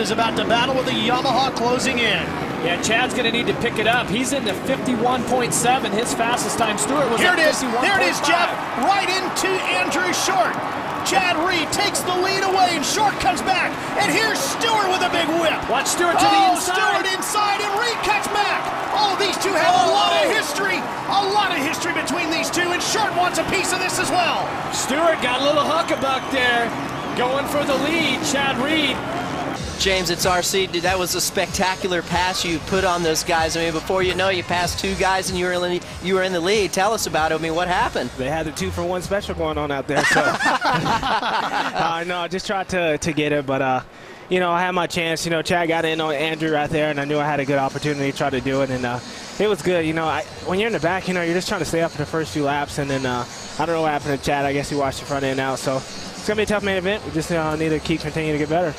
is about to battle with the Yamaha closing in. Yeah, Chad's going to need to pick it up. He's in the 51.7. His fastest time, Stewart, was Here it is. 51.5. There it is, Jeff. Right into Andrew Short. Chad Reed takes the lead away, and Short comes back. And here's Stewart with a big whip. Watch Stewart to oh, the inside. Stewart inside, and Reed cuts back. Oh, these two have a oh. lot of history. A lot of history between these two, and Short wants a piece of this as well. Stewart got a little huckabuck there. Going for the lead, Chad Reed. James, it's RC. Dude, that was a spectacular pass you put on those guys. I mean, before you know, you passed two guys and you were in the, you were in the lead. Tell us about it. I mean, what happened? They had the two for one special going on out there. So, uh, no, I just tried to, to get it, but uh, you know, I had my chance. You know, Chad got in on Andrew right there, and I knew I had a good opportunity to try to do it, and uh, it was good. You know, I, when you're in the back, you know, you're just trying to stay up for the first few laps, and then uh, I don't know what happened to Chad. I guess he watched the front end out. So it's gonna be a tough main event. We just uh, need to keep continuing to get better.